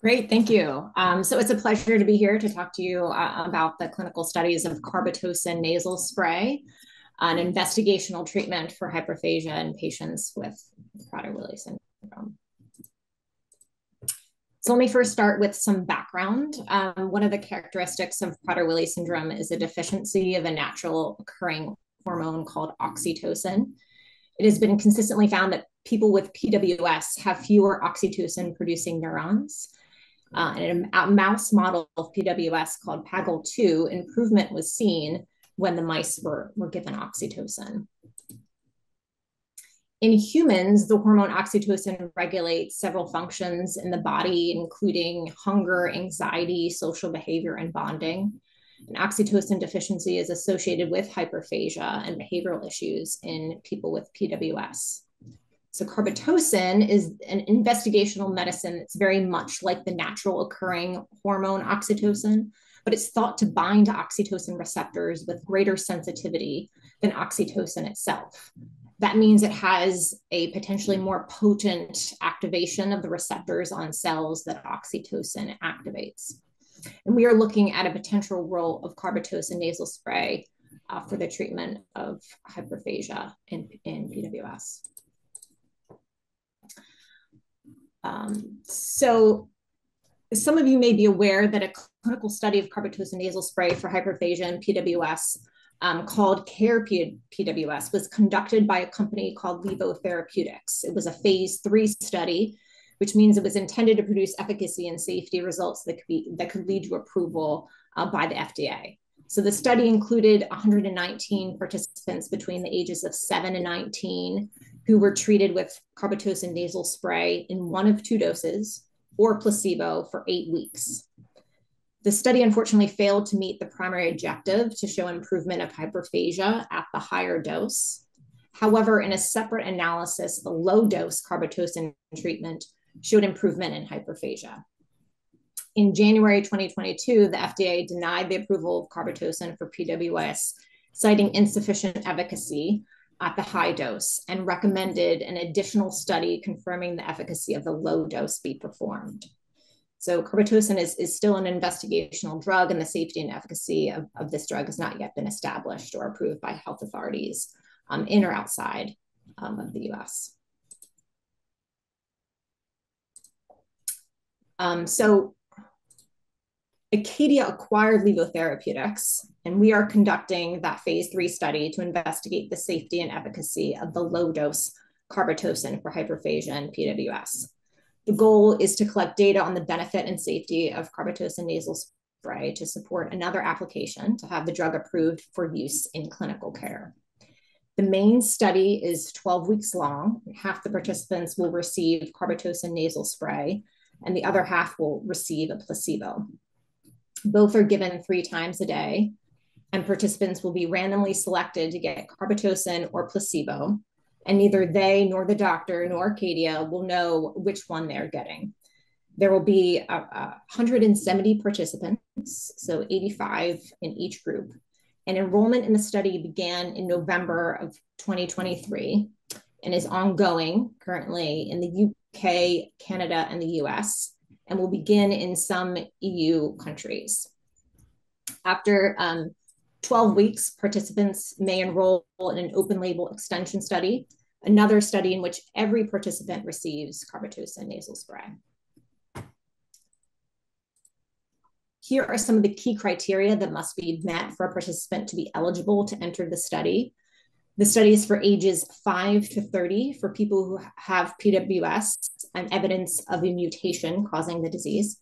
Great, thank you. Um, so it's a pleasure to be here to talk to you uh, about the clinical studies of carbetocin nasal spray, an investigational treatment for hyperphagia in patients with Prader-Willi syndrome. So let me first start with some background. Um, one of the characteristics of Prader-Willi syndrome is a deficiency of a natural occurring hormone called oxytocin. It has been consistently found that people with PWS have fewer oxytocin producing neurons. Uh, in a, mouse model of PWS called Magel2, improvement was seen when the mice were, were given oxytocin. In humans, the hormone oxytocin regulates several functions in the body, including hunger, anxiety, social behavior, and bonding. And oxytocin deficiency is associated with hyperphagia and behavioral issues in people with PWS. So, carbetocin is an investigational medicine that's very much like the natural occurring hormone oxytocin, but it's thought to bind to oxytocin receptors with greater sensitivity than oxytocin itself. That means it has a potentially more potent activation of the receptors on cells that oxytocin activates. And we are looking at a potential role of carbetocin nasal spray uh, for the treatment of hyperphagia in, in PWS. Um, so some of you may be aware that a clinical study of carbetocin nasal spray for hyperphagia and PWS um, called CARE PWS was conducted by a company called Levo Therapeutics. It was a phase three study, which means it was intended to produce efficacy and safety results that could, be, that could lead to approval uh, by the FDA. So the study included 119 participants between the ages of 7 and 19 who were treated with carbetocin nasal spray in one of two doses or placebo for eight weeks. The study unfortunately failed to meet the primary objective to show improvement of hyperphagia at the higher dose. However, in a separate analysis, the low dose carbetocin treatment showed improvement in hyperphagia. In January 2022, the FDA denied the approval of carbetocin for PWS, citing insufficient efficacy at the high dose and recommended an additional study confirming the efficacy of the low dose be performed. So carbetocin is, is still an investigational drug and the safety and efficacy of, of this drug has not yet been established or approved by health authorities um, in or outside um, of the US. Um, so Acadia acquired Levo Therapeutics, and we are conducting that phase three study to investigate the safety and efficacy of the low dose carbetocin for hyperphagia and PWS. The goal is to collect data on the benefit and safety of carbetocin nasal spray to support another application to have the drug approved for use in clinical care. The main study is 12 weeks long. Half the participants will receive carbetocin nasal spray, and the other half will receive a placebo. Both are given three times a day, and participants will be randomly selected to get carbetocin or placebo. And neither they nor the doctor nor Acadia will know which one they're getting. There will be uh, uh, 170 participants, so 85 in each group. And enrollment in the study began in November of 2023 and is ongoing currently in the UK, Canada, and the US and will begin in some EU countries. After um, 12 weeks, participants may enroll in an open label extension study, another study in which every participant receives carbetocin nasal spray. Here are some of the key criteria that must be met for a participant to be eligible to enter the study. The study is for ages 5 to 30 for people who have PWS and evidence of a mutation causing the disease,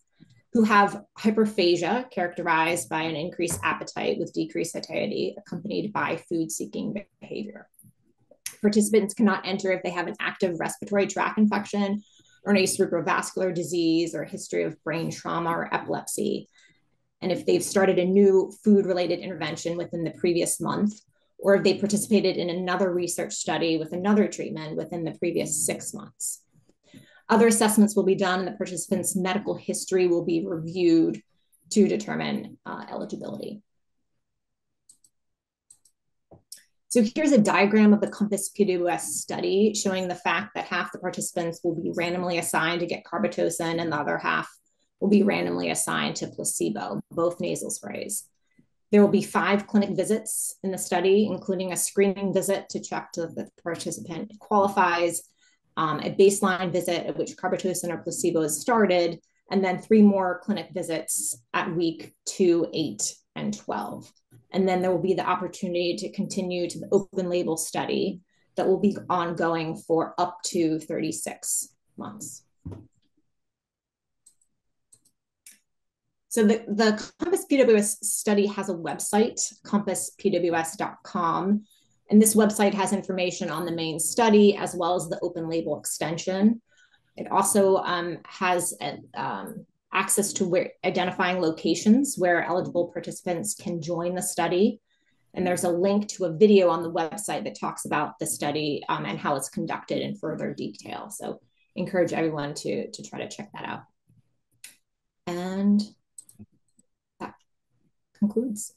who have hyperphagia characterized by an increased appetite with decreased satiety accompanied by food seeking behavior. Participants cannot enter if they have an active respiratory tract infection or an cerebrovascular disease or a history of brain trauma or epilepsy. And if they've started a new food related intervention within the previous month, or if they participated in another research study with another treatment within the previous six months. Other assessments will be done and the participant's medical history will be reviewed to determine uh, eligibility. So here's a diagram of the COMPASS PWS study showing the fact that half the participants will be randomly assigned to get carbetocin and the other half will be randomly assigned to placebo, both nasal sprays. There will be five clinic visits in the study, including a screening visit to check that the participant qualifies, um, a baseline visit at which carbetocin or placebo is started, and then three more clinic visits at week two, eight, and 12. And then there will be the opportunity to continue to the open label study that will be ongoing for up to 36 months. So the, the Compass PWS study has a website, compasspws.com. And this website has information on the main study as well as the open label extension. It also um, has a, um, access to where identifying locations where eligible participants can join the study. And there's a link to a video on the website that talks about the study um, and how it's conducted in further detail. So encourage everyone to, to try to check that out. And concludes.